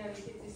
Yeah,